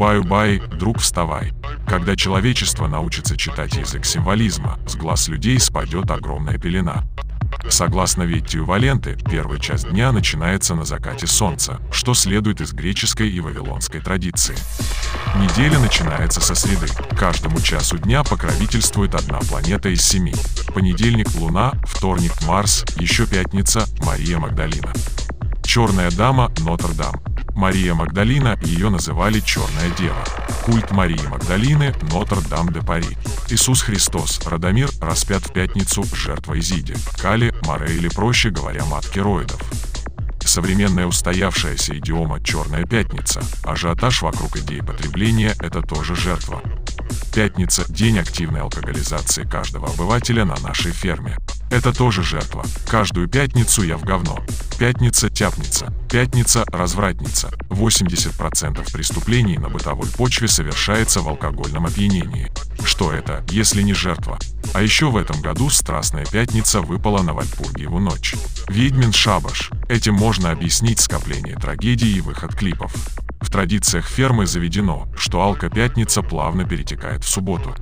Баю-бай, друг, вставай. Когда человечество научится читать язык символизма, с глаз людей спадет огромная пелена. Согласно Веттию Валенты, первая часть дня начинается на закате солнца, что следует из греческой и вавилонской традиции. Неделя начинается со среды. Каждому часу дня покровительствует одна планета из семи. Понедельник – Луна, вторник – Марс, еще пятница – Мария Магдалина. Черная дама – Нотр-Дам. Мария Магдалина, ее называли Черная Дева. Культ Марии Магдалины, Нотр-Дам-де-Пари. Иисус Христос, Радомир, распят в пятницу, жертва Изиди, Кали, Море или, проще говоря, матки роидов. Современная устоявшаяся идиома «Черная пятница», ажиотаж вокруг идеи потребления – это тоже жертва. Пятница – день активной алкоголизации каждого обывателя на нашей ферме. Это тоже жертва. Каждую пятницу я в говно. Пятница – тяпница. Пятница – развратница. 80% преступлений на бытовой почве совершается в алкогольном опьянении. Что это, если не жертва? А еще в этом году Страстная Пятница выпала на Вальпургиеву ночь. Ведьмин шабаш. Этим можно объяснить скопление трагедий и выход клипов. В традициях фермы заведено, что Алка-Пятница плавно перетекает в субботу.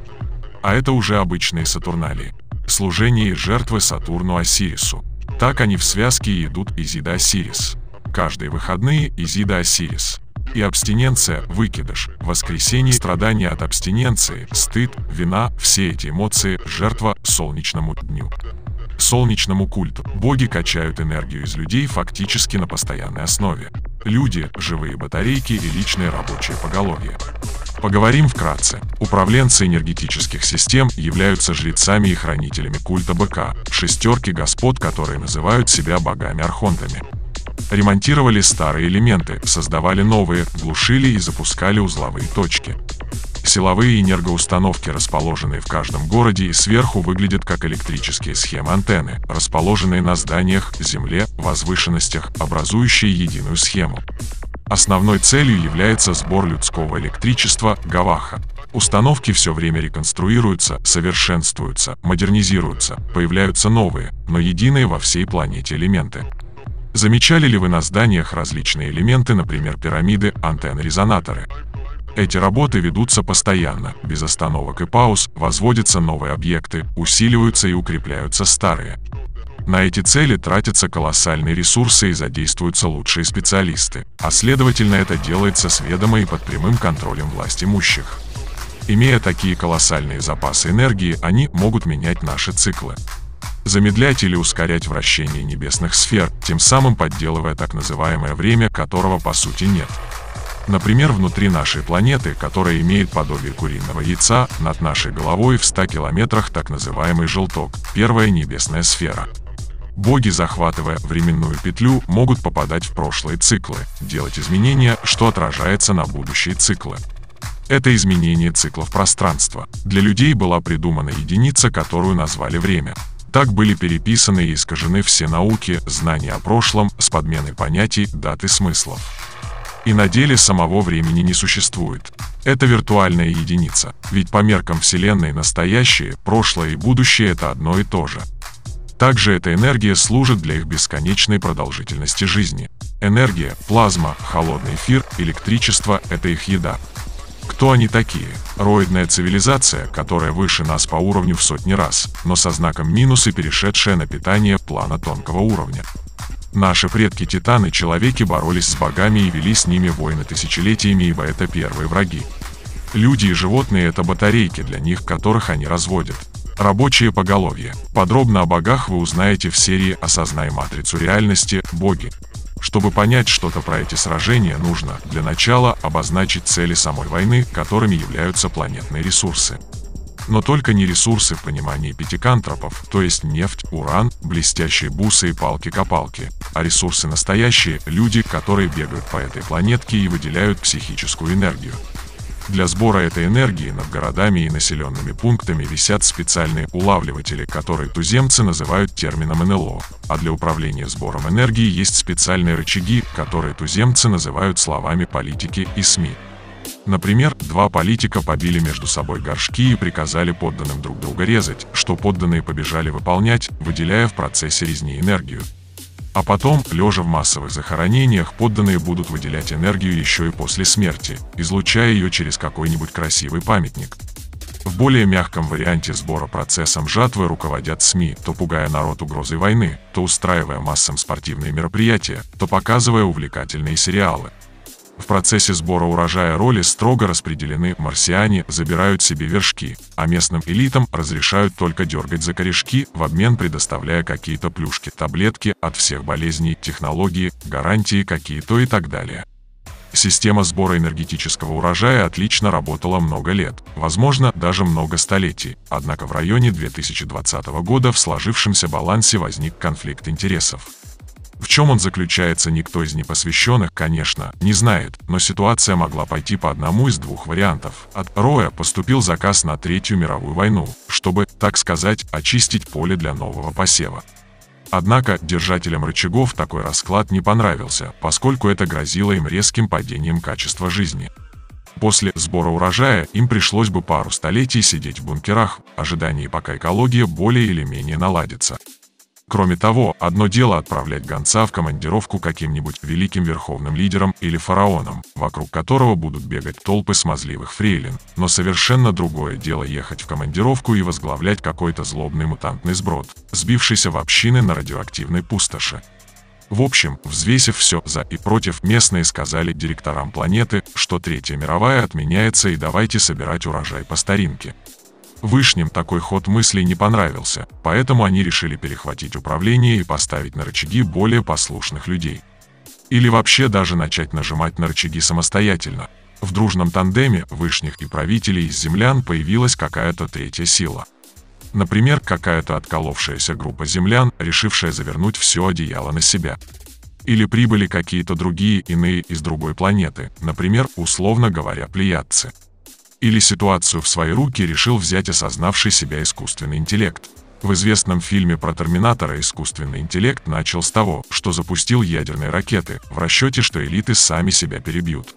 А это уже обычные Сатурналии служение и жертвы Сатурну Осирису. Так они в связке идут Изида Осирис. Каждые выходные Изида Осирис. И абстиненция, выкидыш, воскресенье, страдания от абстиненции, стыд, вина, все эти эмоции, жертва солнечному дню. Солнечному культу боги качают энергию из людей фактически на постоянной основе. Люди, живые батарейки и личные рабочие поголовья. Поговорим вкратце. Управленцы энергетических систем являются жрецами и хранителями культа быка, шестерки господ, которые называют себя богами-архонтами. Ремонтировали старые элементы, создавали новые, глушили и запускали узловые точки. Силовые энергоустановки, расположенные в каждом городе и сверху, выглядят как электрические схемы антенны, расположенные на зданиях, земле, возвышенностях, образующие единую схему. Основной целью является сбор людского электричества Гаваха. Установки все время реконструируются, совершенствуются, модернизируются, появляются новые, но единые во всей планете элементы. Замечали ли вы на зданиях различные элементы, например, пирамиды, антенны-резонаторы? Эти работы ведутся постоянно, без остановок и пауз, возводятся новые объекты, усиливаются и укрепляются старые. На эти цели тратятся колоссальные ресурсы и задействуются лучшие специалисты, а следовательно это делается с ведомо и под прямым контролем власть имущих. Имея такие колоссальные запасы энергии, они могут менять наши циклы. Замедлять или ускорять вращение небесных сфер, тем самым подделывая так называемое время, которого по сути нет. Например, внутри нашей планеты, которая имеет подобие куриного яйца, над нашей головой в 100 километрах так называемый желток, первая небесная сфера. Боги, захватывая временную петлю, могут попадать в прошлые циклы, делать изменения, что отражается на будущие циклы. Это изменение циклов пространства. Для людей была придумана единица, которую назвали время. Так были переписаны и искажены все науки, знания о прошлом с подменой понятий, дат и смыслов. И на деле самого времени не существует. Это виртуальная единица, ведь по меркам Вселенной настоящее, прошлое и будущее это одно и то же. Также эта энергия служит для их бесконечной продолжительности жизни. Энергия, плазма, холодный эфир, электричество – это их еда. Кто они такие? Роидная цивилизация, которая выше нас по уровню в сотни раз, но со знаком минус и перешедшая на питание плана тонкого уровня. Наши предки-титаны, человеки боролись с богами и вели с ними войны тысячелетиями, ибо это первые враги. Люди и животные – это батарейки для них, которых они разводят. Рабочие поголовье. Подробно о богах вы узнаете в серии «Осознай матрицу реальности. Боги». Чтобы понять что-то про эти сражения, нужно для начала обозначить цели самой войны, которыми являются планетные ресурсы. Но только не ресурсы в понимании пятикантропов, то есть нефть, уран, блестящие бусы и палки-копалки, а ресурсы настоящие – люди, которые бегают по этой планетке и выделяют психическую энергию. Для сбора этой энергии над городами и населенными пунктами висят специальные улавливатели, которые туземцы называют термином НЛО, а для управления сбором энергии есть специальные рычаги, которые туземцы называют словами политики и СМИ. Например, два политика побили между собой горшки и приказали подданным друг друга резать, что подданные побежали выполнять, выделяя в процессе резни энергию. А потом, лежа в массовых захоронениях, подданные будут выделять энергию еще и после смерти, излучая ее через какой-нибудь красивый памятник. В более мягком варианте сбора процессом жатвы руководят СМИ, то пугая народ угрозой войны, то устраивая массам спортивные мероприятия, то показывая увлекательные сериалы. В процессе сбора урожая роли строго распределены, марсиане забирают себе вершки, а местным элитам разрешают только дергать за корешки, в обмен предоставляя какие-то плюшки, таблетки от всех болезней, технологии, гарантии какие-то и так далее. Система сбора энергетического урожая отлично работала много лет, возможно, даже много столетий, однако в районе 2020 года в сложившемся балансе возник конфликт интересов. В чем он заключается, никто из непосвященных, конечно, не знает, но ситуация могла пойти по одному из двух вариантов. От Роя поступил заказ на Третью мировую войну, чтобы, так сказать, очистить поле для нового посева. Однако держателям рычагов такой расклад не понравился, поскольку это грозило им резким падением качества жизни. После сбора урожая им пришлось бы пару столетий сидеть в бункерах, в ожидании пока экология более или менее наладится. Кроме того, одно дело отправлять гонца в командировку каким-нибудь великим верховным лидером или фараоном, вокруг которого будут бегать толпы смазливых фрейлин, но совершенно другое дело ехать в командировку и возглавлять какой-то злобный мутантный сброд, сбившийся в общины на радиоактивной пустоши. В общем, взвесив все за и против, местные сказали директорам планеты, что Третья мировая отменяется и давайте собирать урожай по старинке. Вышним такой ход мыслей не понравился, поэтому они решили перехватить управление и поставить на рычаги более послушных людей. Или вообще даже начать нажимать на рычаги самостоятельно. В дружном тандеме Вышних и правителей из землян появилась какая-то третья сила. Например, какая-то отколовшаяся группа землян, решившая завернуть все одеяло на себя. Или прибыли какие-то другие иные из другой планеты, например, условно говоря, плеядцы или ситуацию в свои руки решил взять осознавший себя искусственный интеллект. В известном фильме про Терминатора искусственный интеллект начал с того, что запустил ядерные ракеты, в расчете, что элиты сами себя перебьют.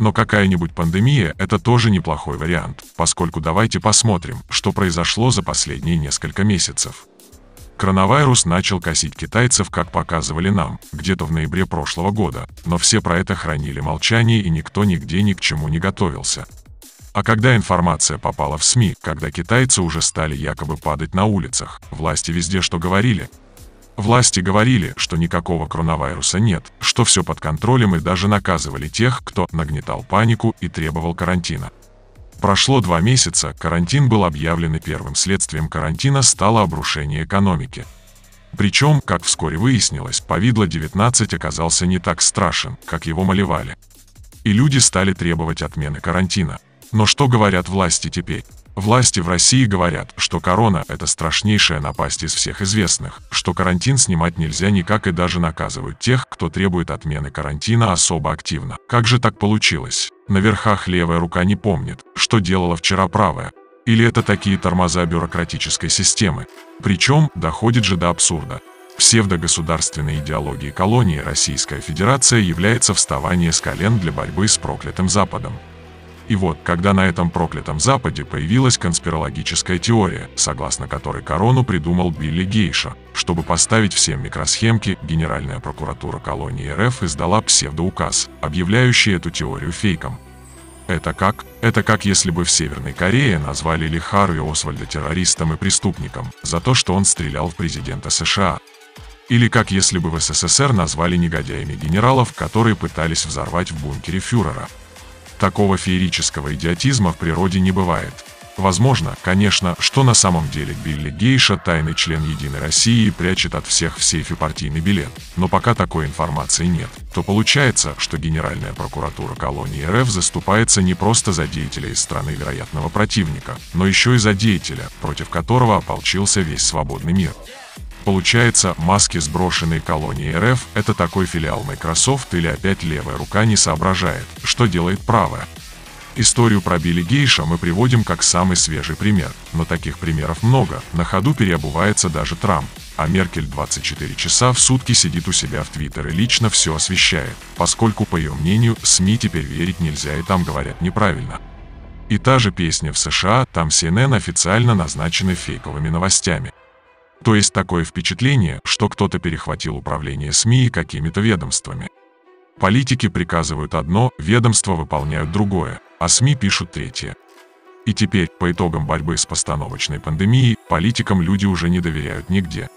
Но какая-нибудь пандемия – это тоже неплохой вариант, поскольку давайте посмотрим, что произошло за последние несколько месяцев. Коронавирус начал косить китайцев, как показывали нам, где-то в ноябре прошлого года, но все про это хранили молчание и никто нигде ни к чему не готовился. А когда информация попала в СМИ, когда китайцы уже стали якобы падать на улицах, власти везде что говорили? Власти говорили, что никакого коронавируса нет, что все под контролем и даже наказывали тех, кто нагнетал панику и требовал карантина. Прошло два месяца, карантин был объявлен и первым следствием карантина стало обрушение экономики. Причем, как вскоре выяснилось, повидло-19 оказался не так страшен, как его малевали. И люди стали требовать отмены карантина. Но что говорят власти теперь? Власти в России говорят, что корона – это страшнейшая напасть из всех известных, что карантин снимать нельзя никак и даже наказывают тех, кто требует отмены карантина особо активно. Как же так получилось? На верхах левая рука не помнит, что делала вчера правая. Или это такие тормоза бюрократической системы? Причем, доходит же до абсурда. Псевдогосударственной идеологией колонии Российская Федерация является вставание с колен для борьбы с проклятым Западом. И вот, когда на этом проклятом Западе появилась конспирологическая теория, согласно которой корону придумал Билли Гейша, чтобы поставить всем микросхемки, Генеральная прокуратура колонии РФ издала псевдоуказ, объявляющий эту теорию фейком. Это как? Это как если бы в Северной Корее назвали Ли Харви Освальда террористом и преступником за то, что он стрелял в президента США. Или как если бы в СССР назвали негодяями генералов, которые пытались взорвать в бункере фюрера. Такого феерического идиотизма в природе не бывает. Возможно, конечно, что на самом деле Билли Гейша, тайный член Единой России, прячет от всех в сейфе партийный билет, но пока такой информации нет, то получается, что Генеральная прокуратура колонии РФ заступается не просто за деятеля из страны вероятного противника, но еще и за деятеля, против которого ополчился весь свободный мир. Получается, маски, сброшенные колонией РФ, это такой филиал Microsoft или опять левая рука не соображает, что делает правая. Историю про Билли Гейша мы приводим как самый свежий пример, но таких примеров много, на ходу переобувается даже Трамп, а Меркель 24 часа в сутки сидит у себя в Твиттер и лично все освещает, поскольку, по ее мнению, СМИ теперь верить нельзя и там говорят неправильно. И та же песня в США, там CNN официально назначены фейковыми новостями. То есть такое впечатление, что кто-то перехватил управление СМИ и какими-то ведомствами. Политики приказывают одно, ведомства выполняют другое, а СМИ пишут третье. И теперь, по итогам борьбы с постановочной пандемией, политикам люди уже не доверяют нигде.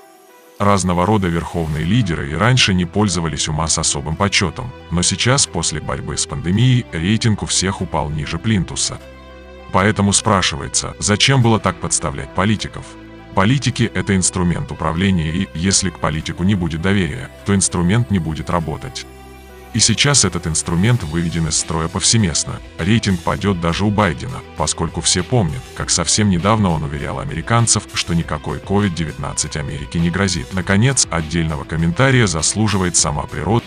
Разного рода верховные лидеры и раньше не пользовались у масс особым почетом, но сейчас, после борьбы с пандемией, рейтинг у всех упал ниже плинтуса. Поэтому спрашивается, зачем было так подставлять политиков? Политики – это инструмент управления и, если к политику не будет доверия, то инструмент не будет работать. И сейчас этот инструмент выведен из строя повсеместно. Рейтинг падет даже у Байдена, поскольку все помнят, как совсем недавно он уверял американцев, что никакой COVID-19 Америке не грозит. Наконец, отдельного комментария заслуживает сама природа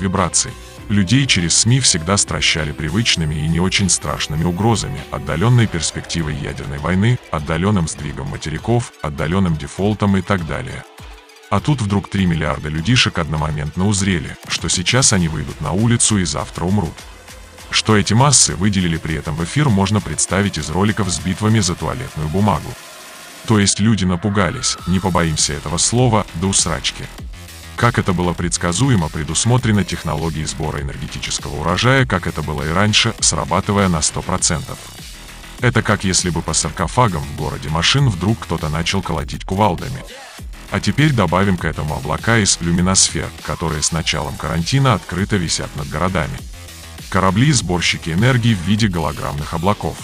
вибраций. Людей через СМИ всегда стращали привычными и не очень страшными угрозами, отдаленной перспективой ядерной войны, отдаленным сдвигом материков, отдаленным дефолтом и так далее. А тут вдруг 3 миллиарда людишек одномоментно узрели, что сейчас они выйдут на улицу и завтра умрут. Что эти массы выделили при этом в эфир, можно представить из роликов с битвами за туалетную бумагу. То есть люди напугались, не побоимся этого слова, до усрачки. Как это было предсказуемо, предусмотрена технологии сбора энергетического урожая, как это было и раньше, срабатывая на 100%. Это как если бы по саркофагам в городе машин вдруг кто-то начал колотить кувалдами. А теперь добавим к этому облака из люминосфер, которые с началом карантина открыто висят над городами. Корабли-сборщики энергии в виде голограммных облаков.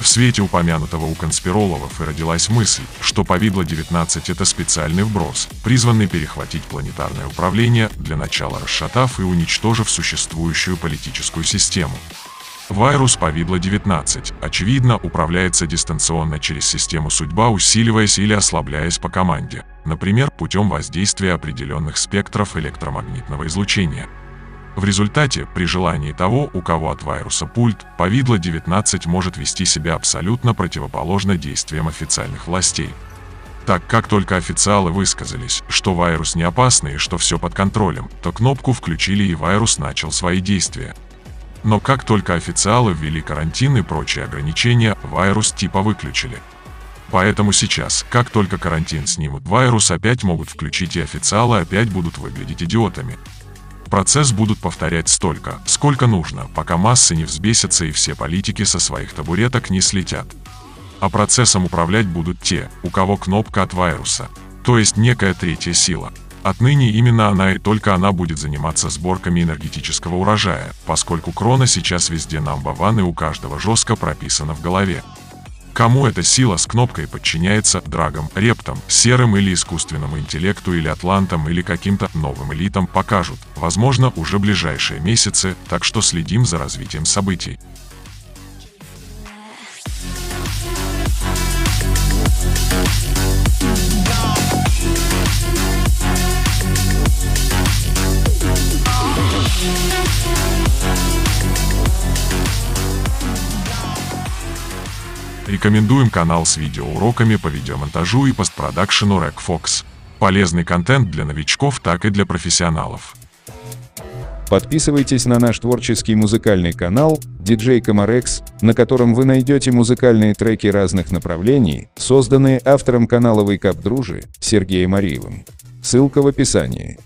В свете упомянутого у конспирологов и родилась мысль, что повидло-19 это специальный вброс, призванный перехватить планетарное управление, для начала расшатав и уничтожив существующую политическую систему. Вирус повидло-19, очевидно, управляется дистанционно через систему судьба, усиливаясь или ослабляясь по команде например, путем воздействия определенных спектров электромагнитного излучения. В результате, при желании того, у кого от вируса пульт, повидло-19 может вести себя абсолютно противоположно действиям официальных властей. Так как только официалы высказались, что вирус не опасный и что все под контролем, то кнопку включили и вирус начал свои действия. Но как только официалы ввели карантин и прочие ограничения, вирус типа выключили. Поэтому сейчас, как только карантин снимут, вирус опять могут включить и официалы опять будут выглядеть идиотами. Процесс будут повторять столько, сколько нужно, пока массы не взбесятся и все политики со своих табуреток не слетят. А процессом управлять будут те, у кого кнопка от вируса, то есть некая третья сила. Отныне именно она и только она будет заниматься сборками энергетического урожая, поскольку крона сейчас везде намба и у каждого жестко прописана в голове. Кому эта сила с кнопкой подчиняется драгам, рептам, серым или искусственному интеллекту или атлантам или каким-то новым элитам покажут, возможно, уже ближайшие месяцы, так что следим за развитием событий. Рекомендуем канал с видеоуроками по видеомонтажу и постпродакшену RecFox. Полезный контент для новичков, так и для профессионалов. Подписывайтесь на наш творческий музыкальный канал DJ Comarex, на котором вы найдете музыкальные треки разных направлений, созданные автором канала Wake Up Дружи Сергеем Ариевым. Ссылка в описании.